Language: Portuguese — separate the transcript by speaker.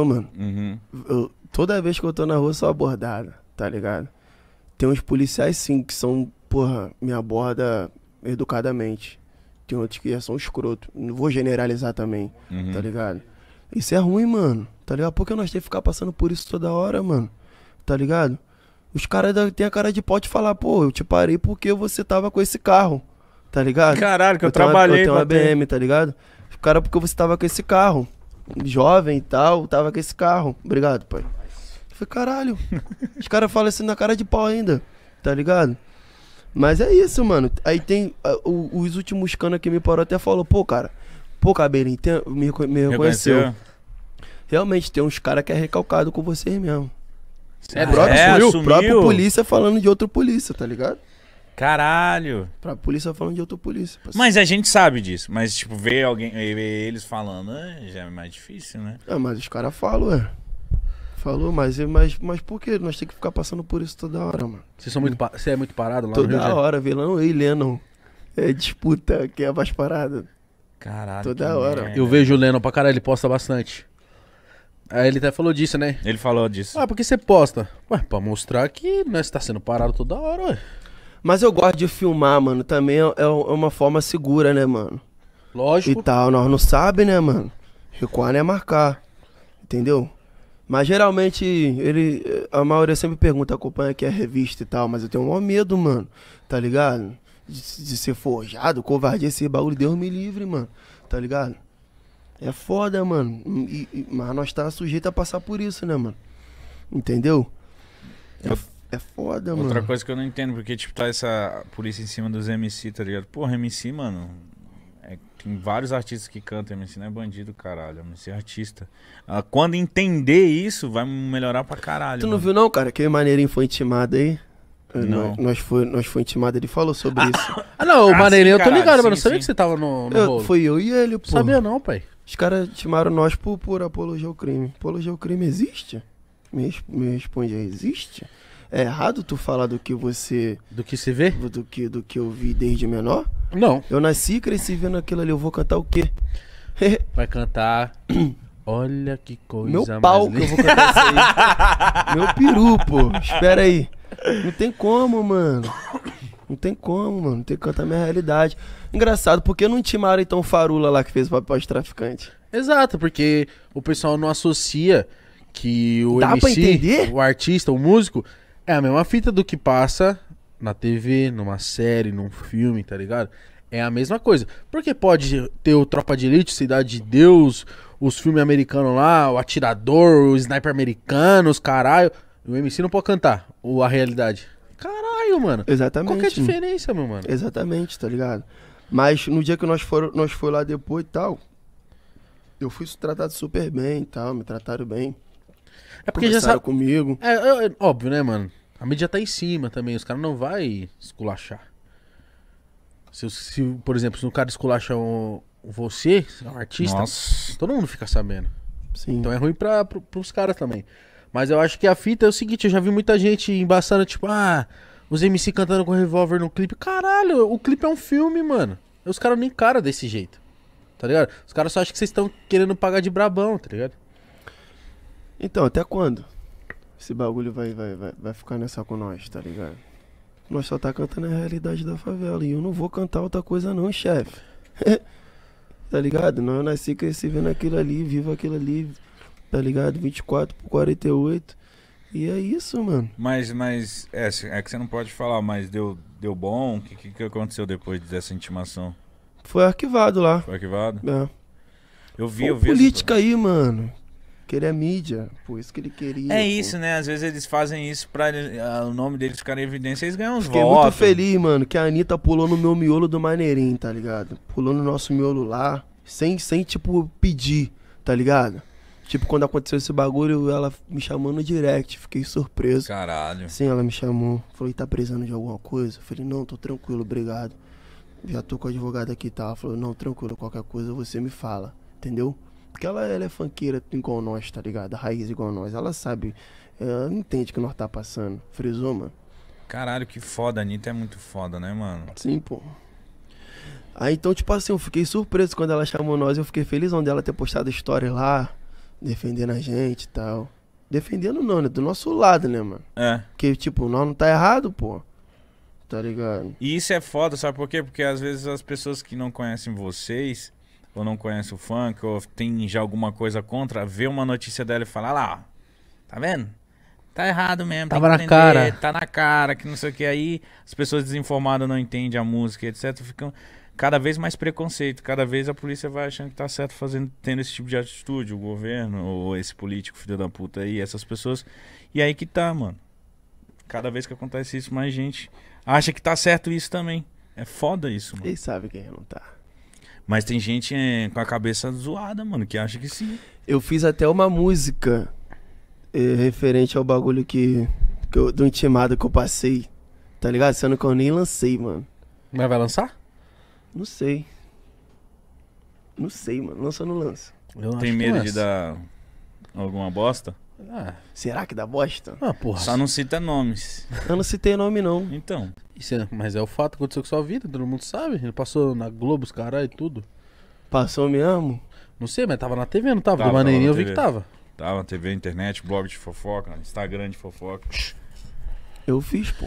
Speaker 1: Ô, mano,
Speaker 2: Uhum.
Speaker 1: eu- toda vez que eu tô na rua, eu sou abordado, tá ligado? Tem uns policiais, sim, que são, porra, me aborda educadamente. Tem outros que já são escroto. Não vou generalizar também,
Speaker 2: Uhum.
Speaker 1: tá ligado? Isso é ruim, mano, tá ligado? Por que nós temos que ficar passando por isso toda hora, mano? Tá ligado? Os caras têm a cara de pau de falar, pô, eu te parei porque você tava com esse carro, tá ligado?
Speaker 2: Caralho, que eu,
Speaker 1: uma-
Speaker 2: trabalhei
Speaker 1: eu tenho uma
Speaker 2: pra ter.
Speaker 1: BM, tá ligado? Cara, porque você tava com esse carro. Jovem e tal, tava com esse carro. Obrigado, pai. Eu falei, caralho. Os caras falam assim na cara de pau ainda, tá ligado? Mas é isso, mano. Aí tem. o- os últimos canos que me parou até falou, pô, cara. Pô, cabelinho, tem- me, me reconheceu. Realmente, tem uns caras que é recalcado com vocês mesmo. O próprio,
Speaker 2: É,
Speaker 1: sumiu,
Speaker 2: assumiu?
Speaker 1: próprio polícia falando de outro polícia, tá ligado?
Speaker 2: Caralho.
Speaker 1: Pra polícia falando de outro polícia. parceiro.
Speaker 2: Mas a gente sabe disso. Mas, tipo, ver alguém, ver eles falando é, já é mais difícil, né?
Speaker 1: Ah, mas os caras falam, ué. Falou, mas, mas, mas por que nós temos que ficar passando por isso toda hora, mano?
Speaker 3: Vocês são muito, Você é muito parado lá no Rio de
Speaker 1: Toda hora, vilão e Lennon. É disputa, que é mais parada.
Speaker 2: Caralho.
Speaker 1: Toda hora.
Speaker 2: merda.
Speaker 3: Eu vejo o Lennon pra caralho, ele posta bastante. Aí ele até falou disso, né?
Speaker 2: Ele falou disso.
Speaker 3: Ah, por que você posta? Ué, pra mostrar que nós tá sendo parado toda hora, ué.
Speaker 1: Mas eu gosto de filmar, mano. Também é, é uma forma segura, né, mano? E
Speaker 3: Lógico.
Speaker 1: tal, nós não sabe, né, mano? Recuar não é marcar. Entendeu? Mas geralmente, ele. A maioria sempre pergunta, acompanha aqui a revista e tal, mas eu tenho um maior medo, mano. Tá ligado? De, de ser forjado, covardia, esse bagulho, Deus me livre, mano. Tá ligado? É foda, mano. E- e- mas nós tá sujeito a passar por isso, né, mano? Entendeu? É,
Speaker 2: Eu-
Speaker 1: é foda,
Speaker 2: Outra
Speaker 1: mano.
Speaker 2: coisa que eu não entendo, porque, tipo, tá essa polícia em cima dos MC, tá ligado? Porra, MC, mano. é- tem vários artistas que cantam, MC não é bandido, caralho. MC é artista. Ah, quando entender isso, vai melhorar pra caralho.
Speaker 1: Tu não
Speaker 2: mano.
Speaker 1: viu não, cara? Que o maneirinho foi intimado aí?
Speaker 2: Não.
Speaker 1: Nós, nós foi, nós foi intimado, ele falou sobre isso.
Speaker 3: Ah, não, o
Speaker 2: Ah,
Speaker 3: maneirinho eu
Speaker 2: sim,
Speaker 3: tô ligado,
Speaker 2: caralho,
Speaker 3: mas não sabia
Speaker 2: sim.
Speaker 3: que você tava no, no
Speaker 1: Eu, foi eu e ele, pô.
Speaker 3: Sabia não, pai.
Speaker 1: Os caras chamaram nós por, por apologia ao crime. Apologia ao crime existe? Me, me responde existe? É errado tu falar do que você.
Speaker 3: Do que se vê?
Speaker 1: do que, do que eu vi desde menor?
Speaker 3: Não.
Speaker 1: Eu nasci e cresci vendo aquilo ali, eu vou cantar o quê?
Speaker 3: Vai cantar. Olha que coisa
Speaker 1: Meu pau que eu vou cantar isso aí. Meu peru, pô. Espera aí. Não tem como, mano. Não tem como, mano. Tem que cantar minha realidade. Engraçado, por que não intimaram então Farula lá que fez o papel de traficante?
Speaker 3: Exato, porque o pessoal não associa que o
Speaker 1: Dá
Speaker 3: MC,
Speaker 1: pra entender?
Speaker 3: o artista, o músico, é a mesma fita do que passa na TV, numa série, num filme, tá ligado? É a mesma coisa. Porque pode ter o Tropa de Elite, Cidade de Deus, os filmes americanos lá, o Atirador, o Sniper americano, os caralho. O MC não pode cantar o, a realidade. Caralho, mano.
Speaker 1: Exatamente.
Speaker 3: Qual que é a diferença, meu mano?
Speaker 1: Exatamente, tá ligado? Mas no dia que nós foram, nós foi lá depois e tal, eu fui tratado super bem e tal, me trataram bem.
Speaker 3: É porque já sabe.
Speaker 1: comigo.
Speaker 3: É, é, é óbvio, né, mano? A mídia tá em cima também, os caras não vai esculachar. Se, se, por exemplo, se um cara esculacha um, você, um artista,
Speaker 2: Nossa.
Speaker 3: todo mundo fica sabendo.
Speaker 1: Sim.
Speaker 3: Então é ruim pra, pro, pros caras também. Mas eu acho que a fita é o seguinte, eu já vi muita gente embaçando, tipo, ah, os MC cantando com revólver no clipe. Caralho, o clipe é um filme, mano. Os caras nem cara desse jeito. Tá ligado? Os caras só acham que vocês estão querendo pagar de brabão, tá ligado?
Speaker 1: Então, até quando? Esse bagulho vai, vai, vai, vai ficar nessa com nós, tá ligado? Nós só tá cantando a realidade da favela. E eu não vou cantar outra coisa não, chefe. tá ligado? Nós nasci cresci vendo aquilo ali, vivo aquilo ali, tá ligado? 24 por 48. E é isso, mano.
Speaker 2: Mas, mas é, é que você não pode falar, mas deu, deu bom? O que, que, que aconteceu depois dessa intimação?
Speaker 1: Foi arquivado lá.
Speaker 2: Foi arquivado?
Speaker 1: É.
Speaker 2: Eu vi,
Speaker 1: Pô,
Speaker 2: eu vi.
Speaker 1: política aí, mano. Querer mídia. Pô, isso que ele queria.
Speaker 2: É
Speaker 1: pô.
Speaker 2: isso, né? Às vezes eles fazem isso pra ele- ah, o nome deles ficar em evidência eles ganham uns
Speaker 1: Fiquei
Speaker 2: votos.
Speaker 1: muito feliz, mano, que a Anitta pulou no meu miolo do maneirinho, tá ligado? Pulou no nosso miolo lá, sem, sem tipo, pedir, tá ligado? Tipo, quando aconteceu esse bagulho, ela me chamou no direct, fiquei surpreso.
Speaker 2: Caralho.
Speaker 1: Sim, ela me chamou. Falou, "E tá precisando de alguma coisa? Eu falei, não, tô tranquilo, obrigado. Já tô com o advogado aqui e tal. Ela falou, não, tranquilo, qualquer coisa você me fala, entendeu? Porque ela, ela é funkeira igual nós, tá ligado? Raiz igual nós. Ela sabe, ela entende que nós tá passando. Frisou, mano?
Speaker 2: Caralho, que foda. A Anitta é muito foda, né, mano?
Speaker 1: Sim, pô. Aí então, tipo assim, eu fiquei surpreso quando ela chamou nós, eu fiquei felizão dela ter postado story lá, defendendo a gente e tal. Defendendo não, né? Do nosso lado, né, mano?
Speaker 2: É.
Speaker 1: Porque, tipo, nós não tá errado, pô. Tá ligado?
Speaker 2: E isso é foda, sabe por quê? Porque às vezes as pessoas que não conhecem vocês, ou não conhecem o funk, ou tem já alguma coisa contra, vê uma notícia dela e fala, "Ah lá, ó, tá vendo? Tá errado mesmo. tem
Speaker 3: Tava na cara."
Speaker 2: Tá na cara, que não sei o que. Aí as pessoas desinformadas não entendem a música, etc. Ficam cada vez mais preconceito. Cada vez a polícia vai achando que tá certo fazendo, tendo esse tipo de atitude, o governo, ou esse político filho da puta aí, essas pessoas. E aí que tá, mano. Cada vez que acontece isso, mais gente acha que tá certo isso também. É foda isso, mano.
Speaker 1: Eles sabem quem não tá.
Speaker 2: Mas tem gente é, com a cabeça zoada, mano, que acha que sim.
Speaker 1: Eu fiz até uma música eh, referente ao bagulho que, que eu- do intimado que eu passei. Tá ligado? Sendo que eu nem lancei, mano.
Speaker 3: Mas vai lançar?
Speaker 1: Não sei. Não sei, mano. Lança ou não lança?
Speaker 3: Eu
Speaker 2: Tem medo
Speaker 3: lança.
Speaker 2: de dar alguma bosta?
Speaker 3: Ah,
Speaker 1: Será que dá bosta?
Speaker 3: ah, porra.
Speaker 2: Só não cita nomes.
Speaker 1: Eu não citei nome, não.
Speaker 2: Então.
Speaker 3: Isso é- mas é o fato que aconteceu com sua vida, todo mundo sabe. Ele passou na Globo, os caralho e tudo.
Speaker 1: Passou mesmo?
Speaker 3: Não sei, mas tava na TV, não tava?
Speaker 2: Tava,
Speaker 3: Do maneirinho eu vi
Speaker 2: na
Speaker 3: que tava.
Speaker 2: Tava TV, internet, blog de fofoca, Instagram de fofoca.
Speaker 1: Eu fiz, pô.